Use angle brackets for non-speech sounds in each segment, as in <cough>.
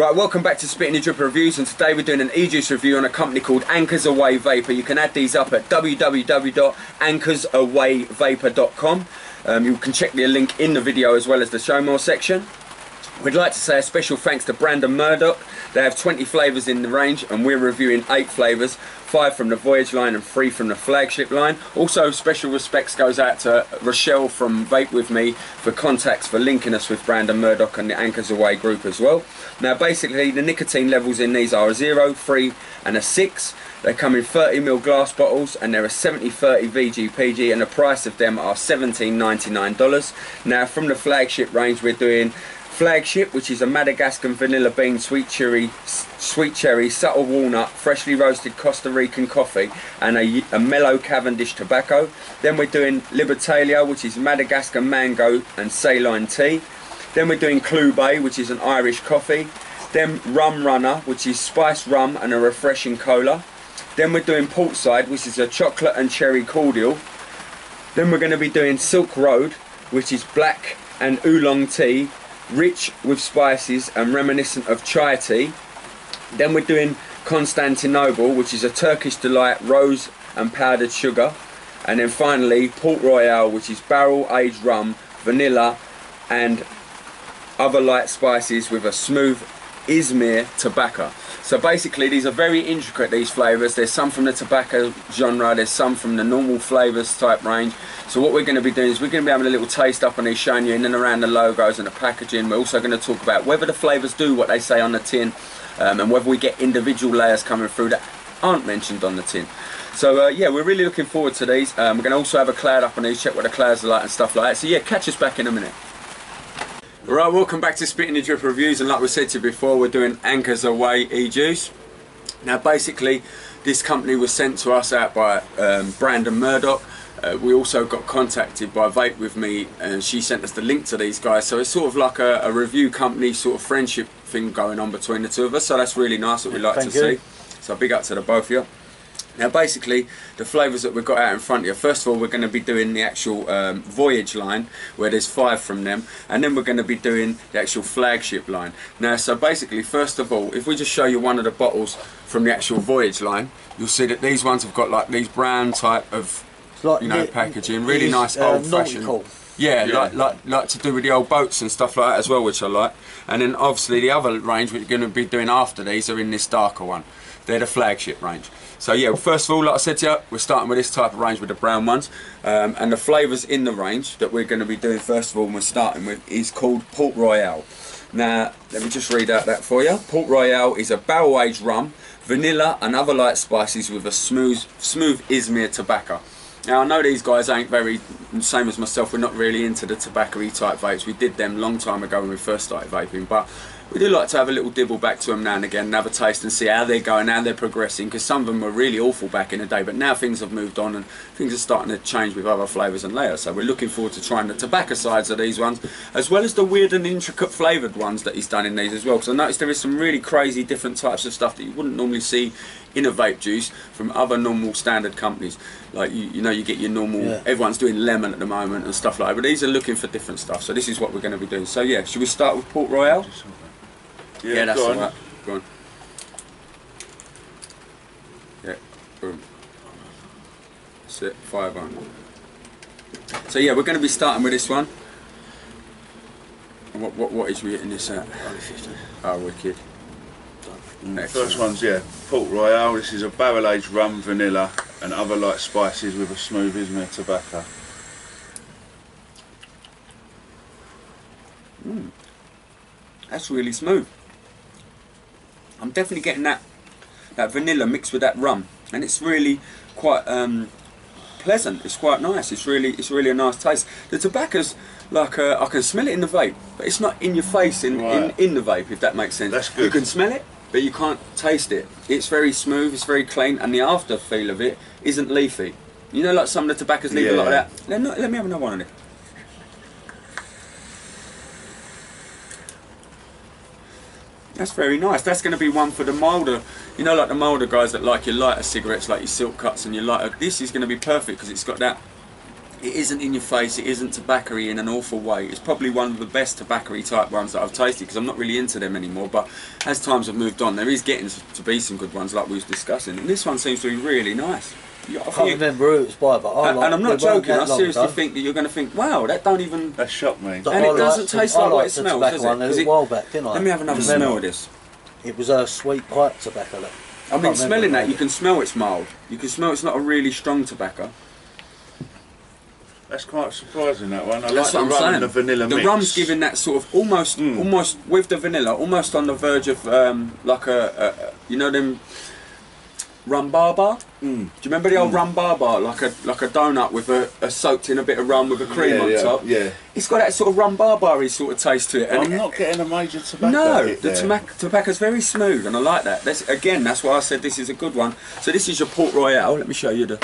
Right, welcome back to Spitting the Drip Reviews and today we're doing an e-juice review on a company called Anchors Aweigh Vapor. You can add these up at www.anchorsaweighvapor.com. Um, you can check the link in the video as well as the show more section. We'd like to say a special thanks to Brandon Murdoch. They have 20 flavours in the range and we're reviewing 8 flavours, 5 from the Voyage line and 3 from the flagship line. Also special respects goes out to Rochelle from Vape With Me for contacts for linking us with Brandon Murdoch and the Anchors Aweigh group as well. Now basically the nicotine levels in these are a 0, 3 and a 6. They come in 30ml glass bottles and they're a 70-30 VGPG and the price of them are $17.99. Now from the flagship range we're doing flagship, which is a Madagascar vanilla bean sweet cherry, sweet cherry, subtle walnut, freshly roasted Costa Rican coffee, and a, a mellow Cavendish tobacco. Then we're doing Libertalia, which is Madagascar mango and Ceylon tea. Then we're doing Clew Bay, which is an Irish coffee. Then Rum Runner, which is spiced rum and a refreshing cola. Then we're doing Portside, which is a chocolate and cherry cordial. Then we're going to be doing Silk Road, which is black and oolong tea rich with spices and reminiscent of chai tea. Then we're doing Constantinople, which is a Turkish delight, rose and powdered sugar. And then finally, Port Royal, which is barrel aged rum, vanilla, and other light spices with a smooth Izmir tobacco. So basically these are very intricate these flavours. There's some from the tobacco genre, there's some from the normal flavours type range. So what we're going to be doing is we're going to be having a little taste up on these showing you in and around the logos and the packaging. We're also going to talk about whether the flavours do what they say on the tin um, and whether we get individual layers coming through that aren't mentioned on the tin. So uh, yeah, we're really looking forward to these. Um, we're going to also have a cloud up on these, check what the clouds are like and stuff like that. So yeah, catch us back in a minute. Right, welcome back to Spitting the Drip Reviews and like we said to you before, we're doing Anchors Aweigh e-juice. Now basically, this company was sent to us out by um, Brandon Murdoch. Uh, we also got contacted by Vape with me and she sent us the link to these guys. So it's sort of like a, a review company sort of friendship thing going on between the two of us. So that's really nice that we like Thank to you. see. So big up to the both of you now basically the flavours that we've got out in front of you, first of all we're going to be doing the actual um, Voyage line where there's five from them and then we're going to be doing the actual flagship line. Now so basically first of all if we just show you one of the bottles from the actual Voyage line you'll see that these ones have got like these brown type of like you know, the- packaging. Really these, nice uh, old fashioned. Yeah, Yeah. Like, like like to do with the old boats and stuff like that as well, which I like. And then obviously the other range we're going to be doing after these are in this darker one. They're the flagship range. So yeah, first of all, like I said to you, we're starting with this type of range with the brown ones. Um, and the flavours in the range that we're going to be doing first of all, we're starting with, is called Port Royal. Now, let me just read out that for you. Port Royal is a barrel-aged rum, vanilla and other light spices with a smooth, smooth Izmir tobacco. Now I know these guys ain't very, same as myself, we're not really into the tobacco type vapes. We did them long time ago when we first started vaping, but we do like to have a little dibble back to them now and again and have a taste and see how they're going, how they're progressing, because some of them were really awful back in the day, but now things have moved on and things are starting to change with other flavours and layers. So we're looking forward to trying the tobacco sides of these ones, as well as the weird and intricate flavoured ones that he's done in these as well. Because I noticed there is some really crazy different types of stuff that you wouldn't normally see in a vape juice from other normal standard companies. Like you, you know, you get your normal. Yeah. Everyone's doing lemon at the moment and stuff like that. But these are looking for different stuff. So this is what we're going to be doing. So yeah, should we start with Port Royal? Yeah, that's go on. right. Go on. Yeah, boom. That's it. Five on. So yeah, we're going to be starting with this one. What what what is we hitting this at? Oh, wicked. Excellent. First one's yeah, Port Royal. This is a barrel aged rum, vanilla, and other light spices with a smooth Izmir tobacco. Hmm. That's really smooth. I'm definitely getting that that vanilla mixed with that rum, and it's really quite um, pleasant. It's quite nice. It's really it's really a nice taste. The tobacco's like uh, I can smell it in the vape, but it's not in your face in, Right. in in the vape. If that makes sense. That's You can smell it, but you can't taste it. It's very smooth. It's very clean, and the after feel of it isn't leafy. You know, like some of the tobaccos leave a lot of that. Let, let me have another one of it. That's very nice. That's going to be one for the moulder. You know, like the moulder guys that like your lighter cigarettes, like your silk cuts and your lighter. This is going to be perfect because it's got that It isn't in your face. It isn't tobacco in an awful way. It's probably one of the best tobacco type ones that I've tasted because I'm not really into them anymore. But as times have moved on, there is getting to be some good ones like we was discussing. And this one seems to be really nice. You- I I can't think- remember who it was by, but I and, like and I'm not joking. I seriously ago. think that you're going to think, wow, that don't even. That shocked me. And I it doesn't liked the- taste I like what it smells, does it? one a Is it- while back, didn't I? Let me have another smell of this. It was a sweet pipe tobacco. That, I mean, smelling that, you can smell it's mild. You can smell it's not a really strong tobacco. That's quite surprising. That one. I That's like what the I'm rum saying. and the vanilla the mix. rum's giving that sort of almost, Mm. almost with the vanilla, almost on the verge of um, like a, a, a- you know them rum baba. Mm. Do you remember the old rum baba, like a like a donut with a, a soaked in a bit of rum with a cream yeah, on yeah, top? Yeah. It's got that sort of rum baba sort of taste to it. and I'm it- not getting a major tobacco. No, the there. tomac- tobacco's very smooth, and I like that. That's again, that's why I said this is a good one. So this is your Port Royal. Let me show you the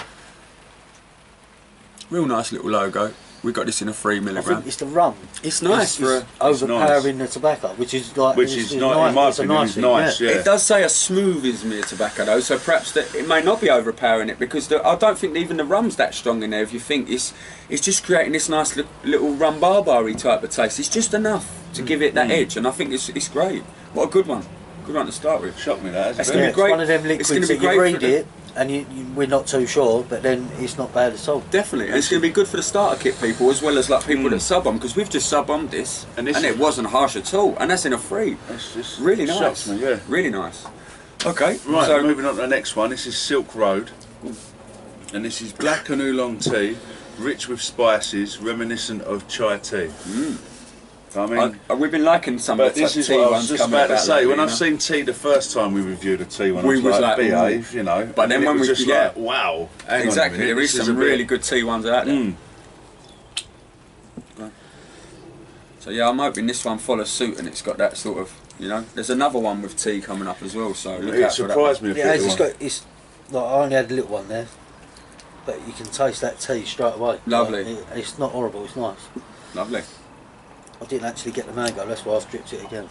real nice little logo. We got this in a three I milligram. think it's the rum. It's nice for It's a. overpowering the tobacco, which is like Which it's, is it's not- in my it's a opinion, nice thing, nice, yeah. It does say a smooth Izmir tobacco though, so perhaps that it may not be overpowering it because the, I don't think even the rum's that strong in there. If you think it's it's just creating this nice li- little rum barbary type of taste. It's just enough to give it Mm. that edge, and I think it's it's great. What a good one, good one to start with. Shocked me that. That's hasn't gonna be it? it's great. one of them It's liquids gonna be that you great read it and you, you, we're not too sure, but then it's not bad at all. Definitely, and it's going to be good for the starter kit people as well as like people Mm. that sub ohm because we've just sub on this, And and, it wasn't harsh at all, and that's in a free. It's just Really shocks nice, me. Yeah. really nice. Okay, Right, so moving on to the next one. This is Silk Road, and this is black and oolong tea, rich with spices, reminiscent of chai tea. I mean, I, I- we've been liking some but of the this is what I was just coming about to say. lately, When I've know? seen tea the first time we reviewed a tea, when We I was, was like, like, behave, you know. But then it when we- just yeah. like, wow, hang exactly, minute, there is this some really bit- good tea ones out there. Mm. So yeah, I'm hoping this one follows suit and it's got that sort of, you know. There's another one with tea coming up as well, so look It out for that. surprised me a Yeah, bit. it's the one. got it's like I only had a little one there, but you can taste that tea straight away. Lovely. Like, it- it's not horrible. It's nice. Lovely. I didn't actually get the mango. That's why I've dripped it again.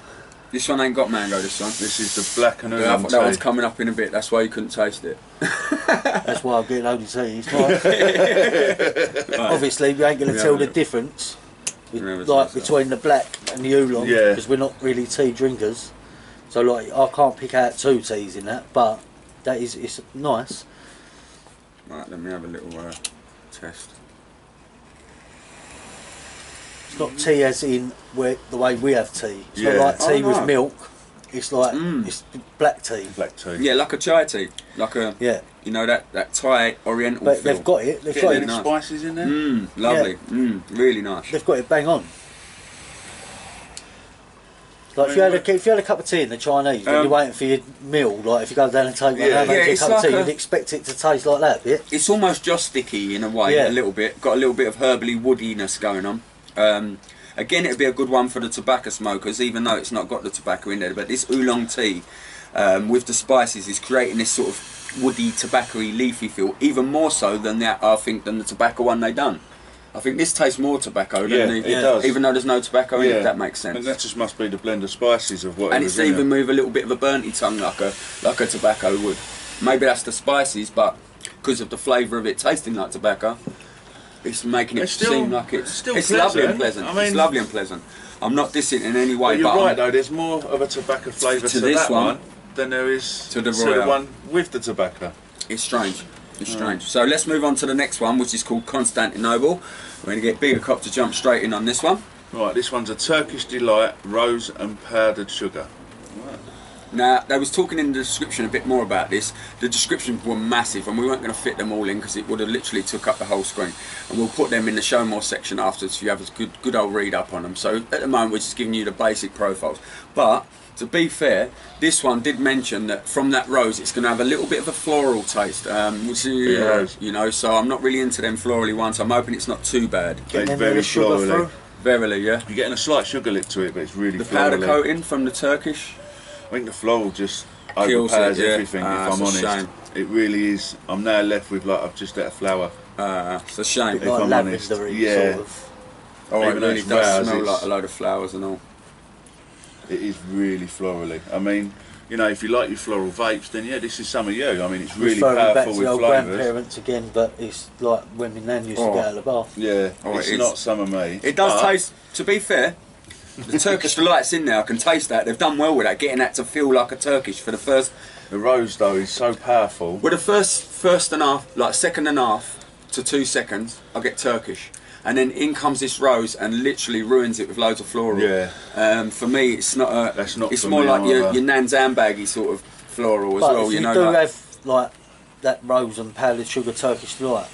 This one ain't got mango. This one. This is the black and Yeah, I oolong that one's coming up in a bit. That's why you couldn't taste it. <laughs> That's why I'm getting only tea. It's <laughs> nice. Obviously, we ain't going to tell the difference, with- like to say so. between the black and the oolong, Yeah. because we're not really tea drinkers. So like, I can't pick out two teas in that, but that is it's nice. Right, let me have a little uh, test. It's not tea as in where the way we have tea. It's Yeah. not like Oh, tea no. with milk. It's like Mm. it's black tea. Black tea. Yeah, like a chai tea, like a Yeah, you know that that Thai Oriental but feel. they've got it. They've Get got any it. nice. spices in there? Mmm, lovely. Mmm, really nice. They've got it bang on. Like if you, had a, if you had a cup of tea in the Chinese, when Um, you're waiting for your meal, like if you go down and take one Yeah. and make Yeah, you a it's cup like of tea, a- you'd expect it to taste like that, bit. It's almost just sticky in a way, Yeah. a little bit. Got a little bit of herbally woodiness going on. Um, again, it'd be a good one for the tobacco smokers, even though it's not got the tobacco in there. But this oolong tea um, with the spices is creating this sort of woody, tobacco-y, leafy feel, even more so than that. I think than the tobacco one they done. I think this tastes more tobacco than Yeah, the, it does. even though there's no tobacco in it. That makes sense. And sense. that just must be the blend of spices of what and it's even with a little bit of a burnty tongue like a like a tobacco would. Maybe that's the spices, but because of the flavour of it tasting like tobacco, it's making it It's still- seem like it's still it's lovely and pleasant. pleasant. I it's mean- lovely and pleasant. I'm not dissing in any way, But you're but right I'm- though. There's more of a tobacco flavour To to, this that one one, than there is to the to the one with the tobacco. it's strange. It's strange. So let's move on to the next one, which is called Constantinople. We're going to get Bigger Cop to jump straight in on this one. Right, this one's a Turkish delight, rose and powdered sugar. Now, they was talking in the description a bit more about this. The descriptions were massive, and we weren't going to fit them all in because it would have literally took up the whole screen. And we'll put them in the show more section afterwards. So you have a good, good old read up on them. So at the moment, we're just giving you the basic profiles. But to be fair, this one did mention that from that rose, it's going to have a little bit of a floral taste, um, which is, Bit of you know. So I'm not really into them florally ones. I'm hoping it's not too bad. It's Getting very sugar florally. through. Verily, yeah. You're getting a slight sugar lick to it, but it's really The powder florally. coating from the Turkish. I think the floral just Kills it, yeah. everything. Ah, if I'm it's a honest, it really is. I'm now left with like I've just let a flower. Uh, it's a shame. If like I'm honest, yeah. sort of. Oh, it really does rose, smell like a load of flowers and all. It is really florally. I mean, you know, if you like your floral vapes, then yeah, this is some of you. I mean, it's really Referring back powerful to with the old flavours. grandparents again, but it's like when my nan used Oh. to get out of the bath. Yeah, Oh, it's it is. not some of me. It does taste. To be fair, the Turkish delights in there. I can taste that. They've done well with that, getting that to feel like a Turkish for the first. The rose though is so powerful. With the first first and a half, like second and a half to two seconds, I get Turkish, and then in comes this rose and literally ruins it with loads of floral. Yeah. Um, for me, it's not a. That's not It's for more me like your, either. your nan's handbaggy sort of floral as But well. if You you, know, do like, have like that rose and powdered sugar Turkish delight,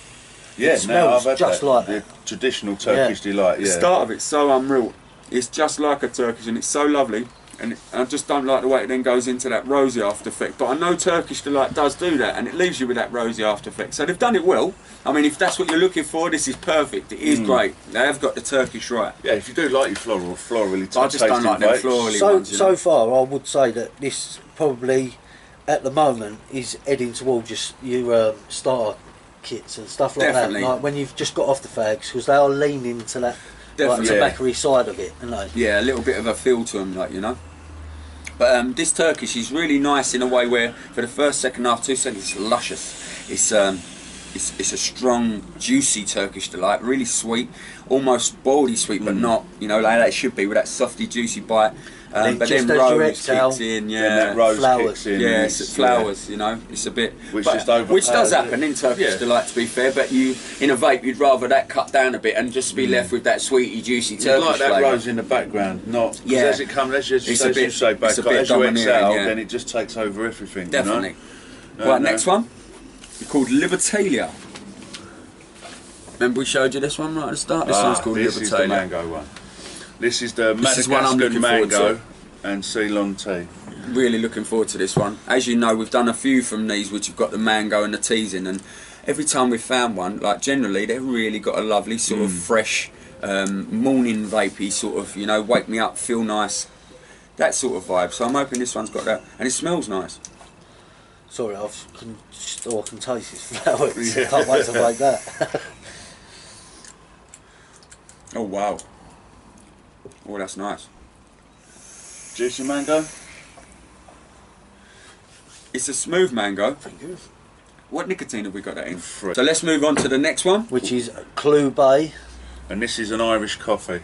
Yeah, It now I've smells had just that. like the that. traditional Turkish delight. Yeah. the start of it's so unreal. It's just like a Turkish, and it's so lovely. And I just don't like the way it then goes into that rosy after effect. But I know Turkish delight does do that, and it leaves you with that rosy after effect. So they've done it well. I mean, if that's what you're looking for, this is perfect. It is Mm. great. They have got the Turkish right. yeah. If you do like your floral, florally I just don't like them vapes, florally so ones. So know? far I would say that this probably at the moment is heading towards just your um, starter kits and stuff like Definitely. that. Like when you've just got off the fags, because they are leaning to that like, Definitely. tobacco side of it, and they. Yeah, a little bit of a feel to them, like you know. But um, this Turkish is really nice in a way where, for the first, second half, two seconds, it's luscious. It's um, it's, it's a strong, juicy Turkish delight, really sweet, almost baldy sweet, but not, you know, like it should be with that softy, juicy bite. Um, but then as you rose kicks in, yeah. rose Flowers. in. yeah, it's it's- flowers, you know. It's a bit, Which but- just overpowers which does happen in Turkish Yeah. delight, to be fair. But you, in a vape, you'd rather that cut down a bit and just be left with that sweety, juicy You Turkish like that flavour. rose in the background, not... Yeah. as it comes, as you, as It's a you bit- say back, it's a bit as you exhale, yeah. then it just takes over everything. you know? Definitely. No, right, no. next one. Called Libertalia. Remember we showed you this one right at the start? This Ah, one's called this is the Libertalia. mango one. This is the This is one I'm Madagascar looking forward mango to. and Ceylon tea. Really looking forward to this one. As you know, we've done a few from these which have got the mango and the teas in, and every time we've found one, like generally, they've really got a lovely sort Mm. of fresh, um, morning vapey sort of, you know, wake me up, feel nice, that sort of vibe. So I'm hoping this one's got that, and it smells nice. Sorry, I've can, oh, I can taste his flowers. Yeah. Can't wait to <laughs> like that. Oh wow. Oh, that's nice. Juicy mango. It's a smooth mango. Thank you. What nicotine have we got that in? Fruit. So let's move on to the next one. Which is Clew Bay. And this is an Irish coffee.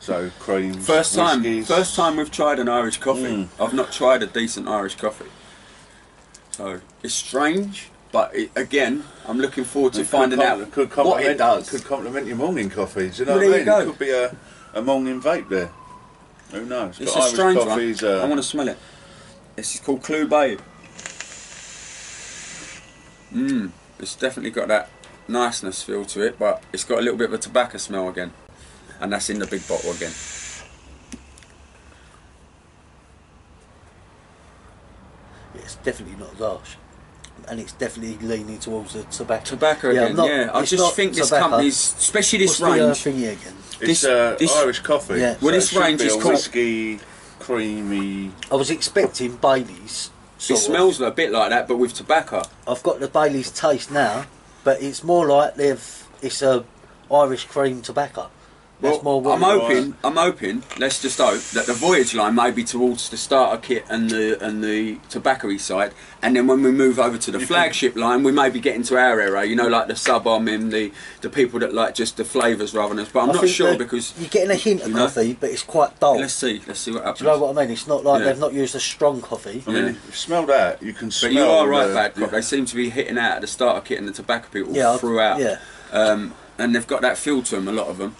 So creams. First time, whiskies. first time we've tried an Irish coffee. Mm. I've not tried a decent Irish coffee. So it's strange, but it, again, I'm looking forward to It finding out could what it does. Could complement your morning coffee. Do you know Well, what there I you mean? go. It could be a, a morning vape there. Who knows? It's but a Irish strange one. coffee's, I Uh, want to smell it. This is called Clew Bay. Mmm, it's definitely got that niceness feel to it, but it's got a little bit of a tobacco smell again, and that's in the big bottle again. It's definitely not as harsh. And it's definitely leaning towards the tobacco. Tobacco Yeah, again, not- yeah. I just think this tobacco. company's, especially this What's the, uh, range. thingy again? it's this- uh, this- Irish coffee. Yeah. Well, So this it range be is a called- whiskey, creamy. I was expecting Bailey's. It sort of. smells a bit like that, but with tobacco. I've got the Bailey's taste now, but it's more like they've. It's a Irish cream tobacco. That's Well, more what I'm it- hoping. I'm hoping. Let's just hope that the voyage line may be towards the starter kit and the and the tobacco side, and then when we move over to the You flagship line, we may be getting to our area. You know, like the sub ohm and the the people that like just the flavours rather than. But I'm I not sure because you're getting a hint of you know? coffee, but it's quite dull. let's see. Let's see what happens. Do you know what I mean? It's not like Yeah. they've not used a strong coffee. I mean, Yeah. if you smell that, you can smell. but you are right, the- bad cop. They seem to be hitting out at the starter kit and the tobacco people Yeah, throughout. yeah. Um, and they've got that feel to them. A lot of them.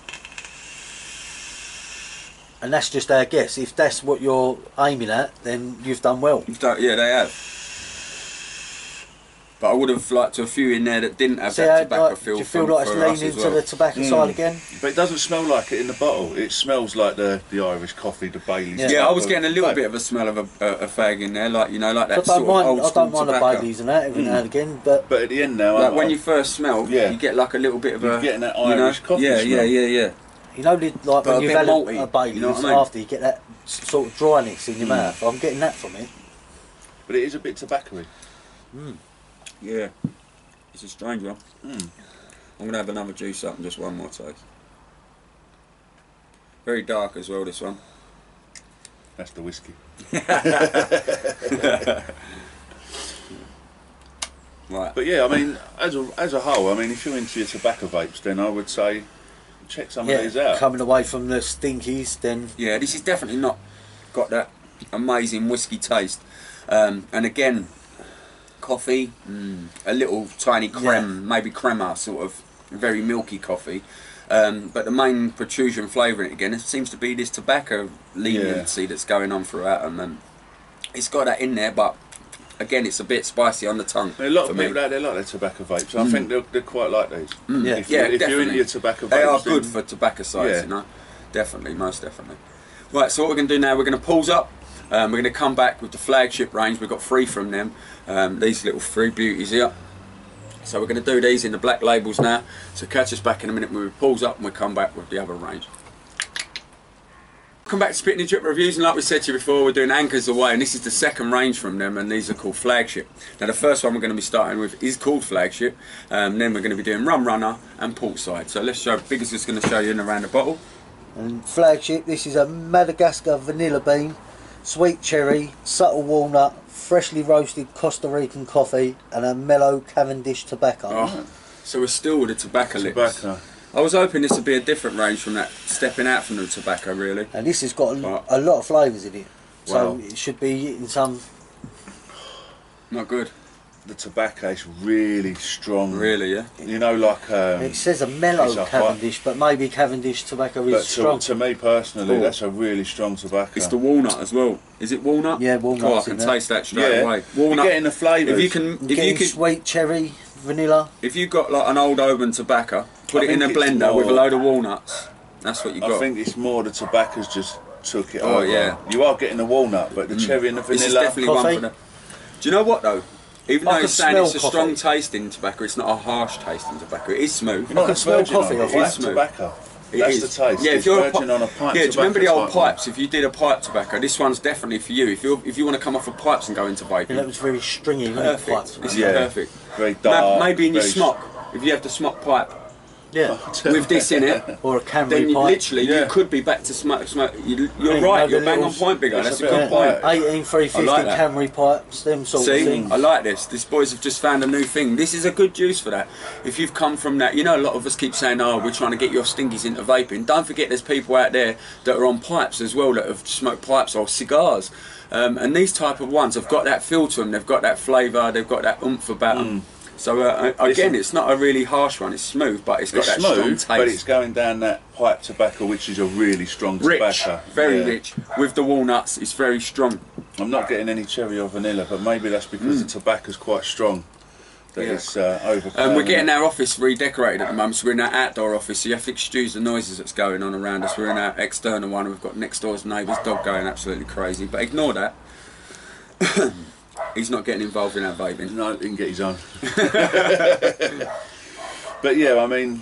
And that's just our guess. If that's what you're aiming at, then you've done well. You've done- Yeah, they have. But I would have liked to a few in there that didn't have See that tobacco like, feel. do you feel from, like it's leaning as to well. the tobacco Mm. side again? But it doesn't smell like it in the bottle. It smells like the, the Irish coffee, the Bailey's. Yeah. Yeah, I was getting a little bit of a smell of a, a, a fag in there, like you know, like I that sort mind. of old I don't mind the tobacco. Baileys and that every Mm. now and again, but But at the end now, Like I'm, when you first smell, Yeah. you get like a little bit of You're a getting that you know, coffee Yeah, smell. yeah, yeah, yeah. You know, like But a when you've had malty, a, a Baileys you know what I mean? after, you get that sort of dryness in your Mm. mouth. I'm getting that from it. but it is a bit tobacco-y. Yeah, it's a strange one. Mm. I'm gonna have another juice up and just one more taste. Very dark as well, this one. That's the whiskey. Right. <laughs> But yeah, I mean, as a as a whole, I mean, if you're into your tobacco vapes, then I would say check some of these Yeah, out. coming away from the stinkies, then Yeah, this is definitely not got that amazing whiskey taste. Um, and again, coffee, mm, a little tiny creme, maybe crema, sort of very milky coffee. Um, but the main protrusion flavour in it again, it seems to be this tobacco leniency that's going on throughout. And it's got that in there, but again, it's a bit spicy on the tongue. There are a lot of me. people out there like their tobacco vapes. I think they're, they're quite like these. Yeah. If, Mm. Yeah, if you're into your tobacco vapes, They are good for tobacco size, Yeah. you know. Definitely, most definitely. Right, so what we're going to do now, we're going to pause up. Um, we're going to come back with the flagship range. We've got three from them. Um, these little three beauties here. So we're going to do these in the black labels now. So catch us back in a minute when we pause up and we'll come back with the other range. Come back to Spitting and Drip Reviews, and like we said to you before, we're doing Anchors Aweigh, and this is the second range from them, and these are called Flagship. Now, the first one we're going to be starting with is called Flagship, um, then we're going to be doing Rum Runner and Portside. So let's show, Big is just going to show you in around the bottle. and flagship. This is a Madagascar vanilla bean, sweet cherry, subtle walnut, freshly roasted Costa Rican coffee, and a mellow Cavendish tobacco. Oh, so we're still with the tobacco, lips. tobacco. I was hoping this would be a different range from that, stepping out from the tobacco, really. And this has got a, Right. a lot of flavours in it, so Wow. it should be in some. Not good, The tobacco is really strong. really, yeah. You know, like. Um, It says a mellow it's a hot- Cavendish, but maybe Cavendish tobacco is but strong. to, to me personally, that's a really strong tobacco. It's the walnut as well. Is it walnut? Yeah, walnut's Oh, I can there. taste that straight yeah. away. You're Walnut. getting the flavours. If you can, You're if you can, could, sweet cherry, vanilla. if you have got like an Old Holborn tobacco, put I it in a think it's blender with a load of walnuts. That's what you got. I think it's more the tobacco's just took it Oh, over. yeah. You are getting the walnut, but the mm. cherry and the vanilla. this is vanilla. definitely Coffee? one for the. Do you know what though? Even I though can it's saying smell it's a coffee. strong tasting tobacco, it's not a harsh tasting tobacco. It is smooth. You're not can smell coffee off it's smooth. tobacco. It That's is. the taste. Yeah, if it's you're a pi- on a pipe Yeah, do you remember the old type one. pipes? If you did a pipe tobacco, this one's definitely for you. If you if you want to come off of pipes and go into vaping, And that was very stringy, it? perfect. Quite- This is Yeah. perfect. Very Ma- dark. Maybe in your smock, if you have the smock pipe Yeah. with this in it, Or a Camry then you, pipe. literally you could be back to smoke. smoke. You, you're Ain't right. You're bang on point, bigger. It's That's a a good like- point. 18 350 like that. Camry pipes, them sort of See, things. I like this. These boys have just found a new thing. This is a good juice for that. If you've come from that, you know, a lot of us keep saying, "Oh, we're trying to get your stingies into vaping." Don't forget, there's people out there that are on pipes as well that have smoked pipes or cigars. Um, and these type of ones have got that feel to them. They've got that flavour. They've got that oomph about them. So uh, again, it's not a really harsh one. It's smooth, but it's got It's that strong taste. but it's going down that pipe tobacco, which is a really strong rich, tobacco. very Yeah. rich. With the walnuts, it's very strong. I'm not getting any cherry or vanilla, but maybe that's because the tobacco's quite strong. That Mm. Yeah. it's uh, overpowering. Um, we're getting our office redecorated at the moment, so we're in our outdoor office, so you have to excuse the noises that's going on around us. We're in our external one, we've got next door's neighbour's dog going absolutely crazy, but ignore that. <coughs> <coughs> <coughs> He's not getting involved in our vaping. No, he can get his own. <laughs> but yeah, I mean,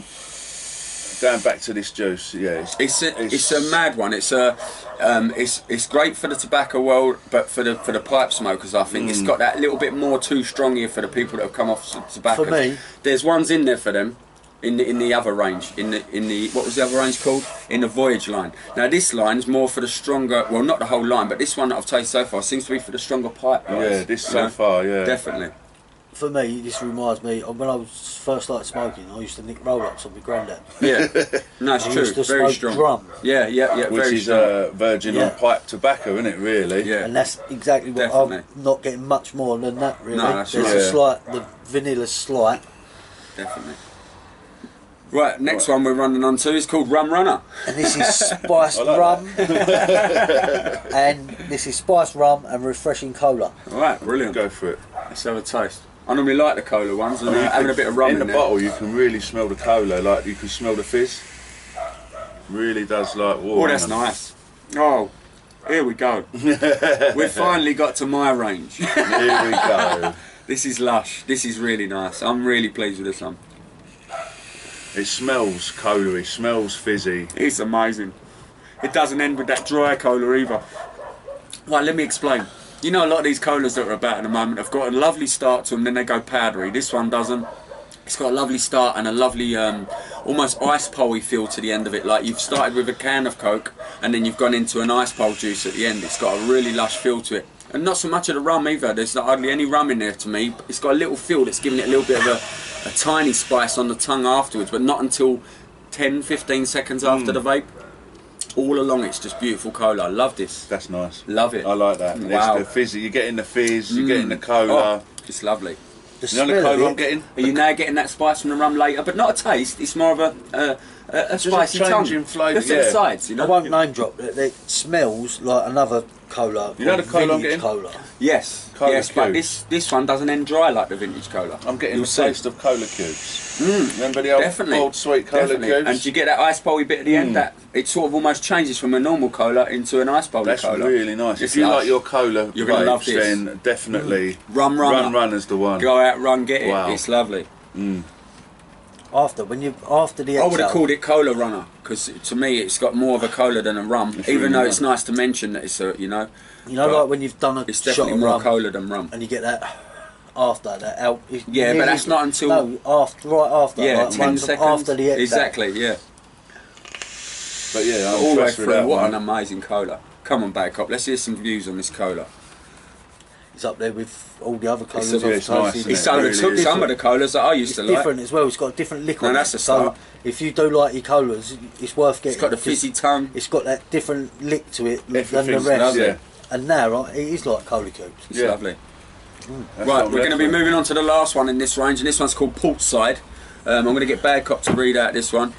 going back to this juice, yeah, it's, It's a, it's, a mad one. It's a um, it's it's great for the tobacco world, but for the for the pipe smokers, I think Mm. it's got that little bit more too strong here for the people that have come off tobacco. For me- there's ones in there for them. In the, in the other range, in the in the what was the other range called? In the Voyage line. Now this line is more for the stronger. Well, not the whole line, but this one that I've tasted so far seems to be for the stronger pipe. guys. yeah, this You so know? far, yeah. Definitely. For me, this reminds me of when I was first started smoking. I used to nick roll ups on my granddad. Yeah. <laughs> No, it's I true. used to Very smoke strong. drum. Yeah, yeah, yeah. Which very is strong. uh, virgin Yeah. on pipe tobacco, isn't it? Really? Yeah. And that's exactly what Definitely. I'm not getting much more than that, really. No, that's There's right. a Yeah. slight, the vanilla's slight. Definitely. Right, next one we're running on to is called Rum Runner. And this is spiced <laughs> like rum. <laughs> and this is spiced rum and refreshing cola. Alright, brilliant. Go for it. Let's have a taste. I normally like the cola ones, and uh, having a bit of rum in in, the there. bottle, you can really smell the cola. Like you can smell the fizz. Really does like. Oh, that's nice. Oh, here we go. <laughs> We've finally got to my range. Here we go. this is lush. This is really nice. I'm really pleased with this one. It smells cola. It smells fizzy. It's amazing. It doesn't end with that dry cola either. Right, let me explain. You know, a lot of these colas that are about in the moment have got a lovely start to them, then they go powdery. This one doesn't. It's got a lovely start and a lovely um, almost ice pole feel to the end of it. Like you've started with a can of Coke and then you've gone into an ice pole juice at the end. It's got a really lush feel to it. And not so much of the rum either. There's hardly any rum in there to me. It's got a little feel that's giving it a little bit of a, a tiny spice on the tongue afterwards, but not until 10, 15 seconds after mm. the vape. All along, it's just beautiful cola. I love this. That's nice. Love it. I like that. Wow. It's the fizzy. You're getting the fizz. You're getting the mm. Oh, cola. it's lovely. The You know the smell cola I'm getting? Are you now getting that spice from the rum later? But not a taste. It's more of a a, Uh, a, a a spicy tongue. flavour, Just at the yeah. sides, you I won't name drop it. It smells like another cola. You know the cola I'm vintage getting? Cola. Yes, Cola yes, but this this one doesn't end dry like the vintage cola. I'm getting You'll the see. taste of cola cubes. Mm, Remember the old Definitely, old sweet cola Definitely. cubes? And you get that ice bowly bit at the end. Mm. That it sort of almost changes from a normal cola into an ice bowly That's cola. really nice. It's if you lush. like your cola You're gonna love this. then definitely Rum runner. Run Runner's the one. Go out, run, get it. Wow. It's lovely. Mm. After when you after the I would have called it cola runner because to me it's got more of a cola than a rum. It's even really though nice. it's nice to mention that it's a you know, you know, like when you've done a it's shot definitely of more rum cola than rum. and you get that after that out. Yeah, but that's not until- no after right after Yeah, like ten seconds. after the exhale. exactly. Yeah. But yeah, I'm all the way through. that What one. an amazing cola! Come on, Bad Cop. Let's hear some views on this cola. It's up there with all the other colas. It's a- I've it's nice, tasted. isn't it? sold really took some of the colas that I used It's to like. different as well. It's got a different lick No, that's it. a so start. if you do like your colas, it's worth getting. It's got the fizzy tongue. It's got that different lick to it than the rest. lovely. Yeah. And now right, it is like cola cubes. It's Yeah. lovely. That's right, we're going to be moving on to the last one in this range, and this one's called Portside. Um, I'm going to get Bad Cop to read out this one.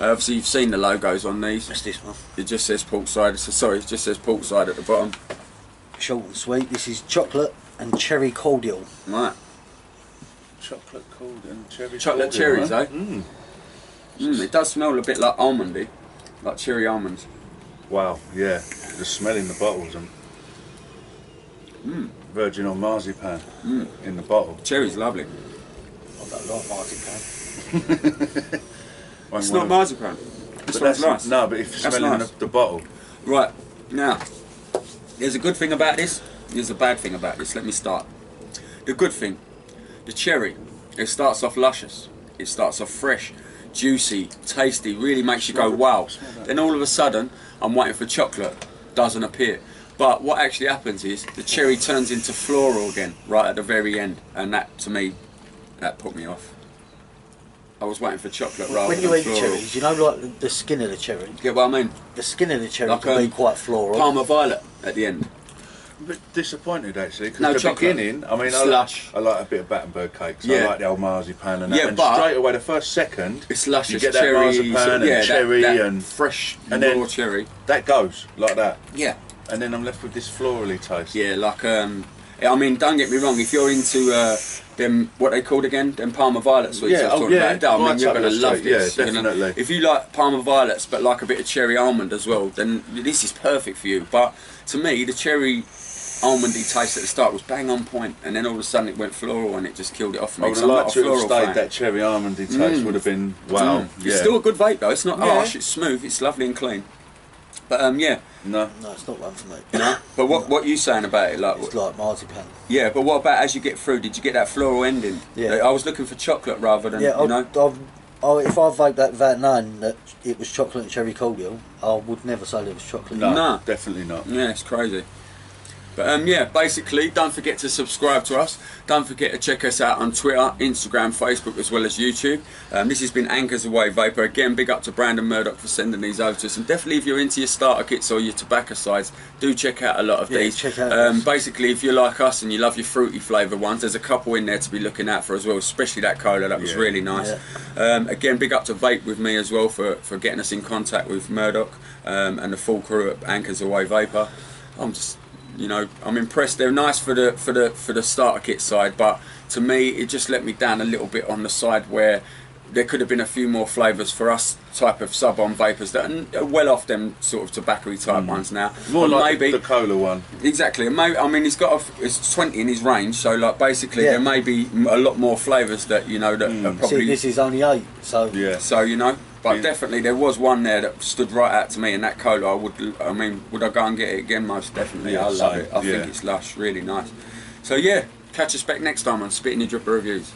Uh, obviously, you've seen the logos on these. That's this one. It just says Portside. So, sorry, it just says Portside at the bottom. Short and sweet. This is chocolate and cherry cordial. Right. Chocolate cold and cherry. Chocolate cordial, cherries, huh? eh? Mm. Mm, it does smell a bit like almondy, like cherry almonds. Wow, yeah. The smell in the bottles and Mm. virgin or marzipan in the bottle. Cherry's lovely. I don't like marzipan. <laughs> It's not marzipan. but that's nice. No, but if you're That's smelling nice. the, the bottle, Right, now, there's a good thing about this, there's a bad thing about this. Let me start. The good thing, the cherry, it starts off luscious, it starts off fresh, juicy, tasty, really makes you go wow. Then all of a sudden, I'm waiting for chocolate, doesn't appear. But what actually happens is the cherry turns into floral again, right at the very end, and that to me, that put me off. I was waiting for chocolate rather when you eat floral. cherries, you know, like the, skin of the cherry. Get what I mean? The skin of the cherry Like, can be um, quite floral. Parma violet at the end. A bit disappointed actually because No the chocolate. beginning, I mean, I Slush. like, I like a bit of Battenberg cake, so Yeah. I like the old marzipan and that. Yeah, and but- straight away, the first second, It's luscious You get that cherry, marzipan and yeah, that- cherry that and- fresh and raw then- cherry. that goes like that, Yeah, and then I'm left with this florally taste. yeah, like um, I mean, don't get me wrong. If you're into uh, them, what they called again, them Parma Violet sweets, Yeah, I oh, yeah, about, I mean, you're gonna love yeah, this. Gonna- definitely. if you like Parma Violets, but like a bit of cherry almond as well, then this is perfect for you. But to me, the cherry almondy taste at the start was bang on point, and then all of a sudden it went floral, and it just killed it off for I me. would not liked a to have stayed fan. that cherry almondy taste Mm. would have been wow. Mm. Yeah. It's still a good vape though. It's not Yeah. harsh. It's smooth. It's lovely and clean. But um, yeah, no. No, it's not one for me. no. But what what you saying about it? Like, It's like marzipan. yeah. But what about as you get through? Did you get that floral ending? Yeah. I was looking for chocolate rather than Yeah, you I, know. I've, I, if I vaped that without knowing that it was chocolate and cherry cordial, I would never say it was chocolate. No, No. definitely not. Yeah, it's crazy. But um, yeah, basically, don't forget to subscribe to us. Don't forget to check us out on Twitter, Instagram, Facebook, as well as YouTube. Um, this has been Anchors Aweigh Vapor. Again, big up to Brandon Murdoch for sending these over to us. And definitely, if you're into your starter kits or your tobacco sides, do check out a lot of Yeah, these. check out um, basically, if you're like us and you love your fruity flavour ones, there's a couple in there to be looking out for as well, especially that cola. That was Yeah. really nice. Um, again, big up to Vape with me as well for, for getting us in contact with Murdoch um, and the full crew at Anchors Aweigh Vapor. I'm just, you know, I'm impressed. They're nice for the for the for the starter kit side, but to me, it just let me down a little bit on the side where there could have been a few more flavours for us type of sub ohm vapors that are well off them sort of tobacco type mm. ones now. More And like maybe the cola one. Exactly. and Maybe, I mean, he's got a, it's 20 in his range, so like basically Yeah. there may be a lot more flavours that you know that are mm. See, probably this is only eight, so Yeah. so you know. But Yeah. definitely there was one there that stood right out to me, and that cola I would. I mean, would I go and get it again? Most definitely. Yeah, I love it. I Yeah. think it's lush, really nice. So yeah, catch us back next time on Spit in Your Dripper Reviews.